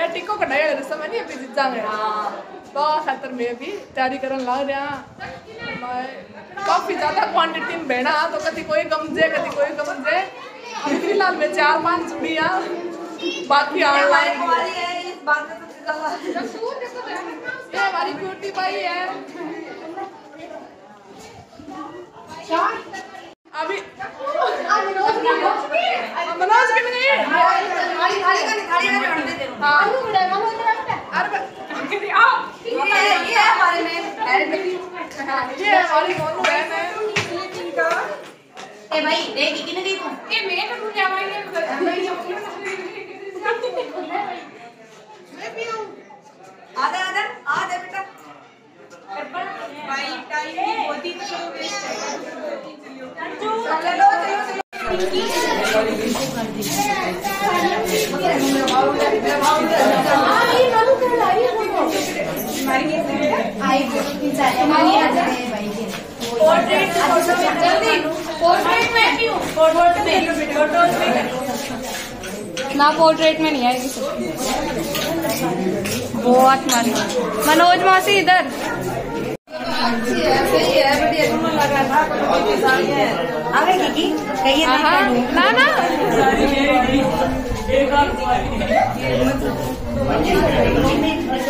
ये टिको कटाई वाले समय नहीं अभी जीत जाएँगे तो खातर मैं भी तैयारी करने लग रहा। मैं काफ़ी ज़्यादा क्वांटिटी में भेड़ा तो कभी कोई कम जे कभी कोई कम जे अभी फ़िलहाल में चार पाँच चूड़िया बाकी ऑनलाइन ये हमारी ब्यूटी भाई है अभी मनोज के नहीं हाँ अरे ये हमारी मोनू बहन है ए भाई देख किने दी तू ये मैं तो तुझे आवाज़ आधा आधा आ दे बेटा। भाई टाइम बहुत ही तो वेस्ट है। चलो चलो पोर्ट्रेट जल्दी। पोर्ट्रेट में भी में। फ़ोटोज़ में ना पोर्ट्रेट में नहीं आएगी। बहुत मारी मनोज मौसी इधर। की कहिए हाँ ना ना। मेरी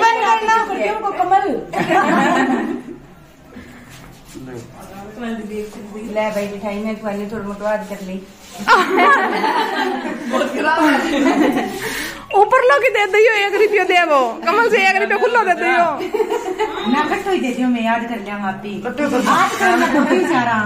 बंद करना। ले भाई मिठाई में तुम्हारी थोड़ी मोटवाद कर ली। ऊपर लोग ही दे दियो एक रुपया देवो कमल से एक रुपया खुला दे दियो मैं कट्टो ही देती हूँ मैं याद कर लिया आप भी आज कल मैं कट्टो ही जा रहा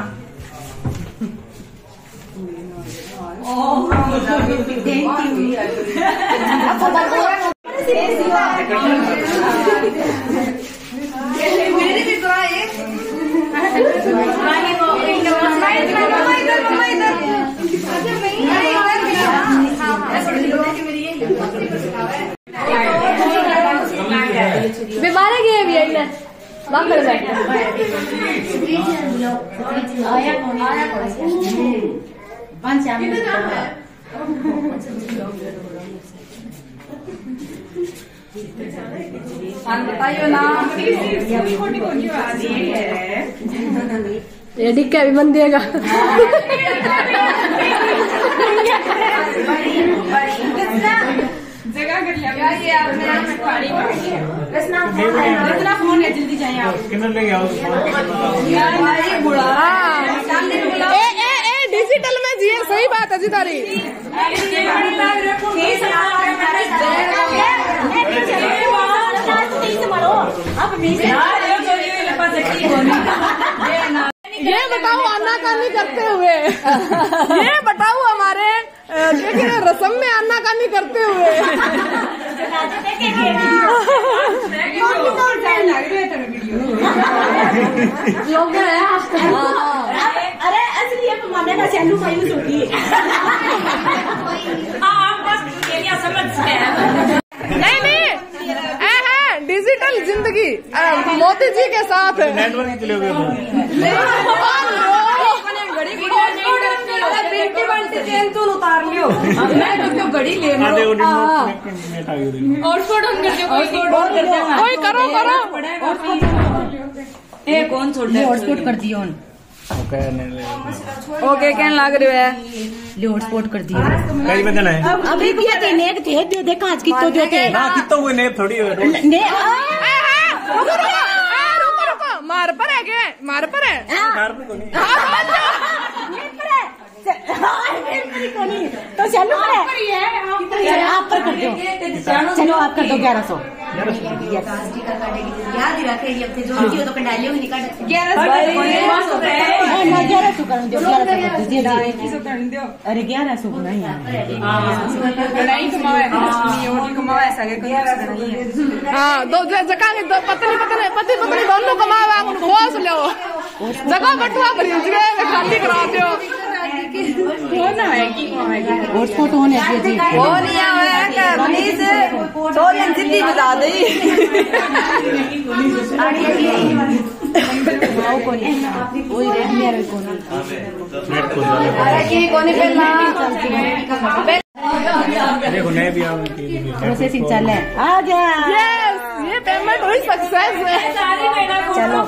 मेरी भी दुआ है बीमारे गए भी है वहाँ कर बैठा बताइयो ना ये डिक्का भी बन देगा कर लिया? ये फ़ोन है जल्दी जाए आप। डिजिटल में जिए सही बात है जी तारी। ये बताओ आनाकानी करते हुए। ये बताओ हमारे देखिए रसम में आनाकानी करते हुए। अरे असली ये माने ना चालू फ़ाइल होती है। नहीं नहीं डिजिटल ज़िंदगी मोदी जी के साथ। नेटवर्क चले गए बनती तो उतार लियो। मैं तो घड़ी ले लो? गई हॉटस्पॉट ऑन कर दो और कर देना कोई करो करो। ले कौन छोड़ ले हॉटस्पॉट कर दियो ओके नहीं ले ओके कहने लग रहे है ले हॉटस्पॉट कर दियो। कई बदन है? अभी भी ये नेक थे दे देखा आज कितो जो थे ना कितो हुए नेप थोड़ी हुए ने हाँ, रुको रुको मार पर है के मार पर है। तो चलो आप पर कर दो। चलो आप कर दो ग्यारह सौ। याद ही रखे ये जो की तो कंडालियो ही निकाल मैं ग्यारह सौ कर दो ग्यारह सौ दीजिए अरे ग्यारह सौ नहीं हाँ दो ज- जगह दो पत्नी पत्नी पति पत्नी दोनों कमावा उन खोस लो। जगह बटुआ भरी खाली करा दो है हॉटस्पॉट होने है सोलन सिद्धि बता दे आओ को नहीं वही रेड मेरे को नहीं नेट को अरे की कोनी पहला देखो नए भी आओ प्रोसेसिंग चल है आ गया। यस ये पेमेंट हुई सक्सेस है। चलो।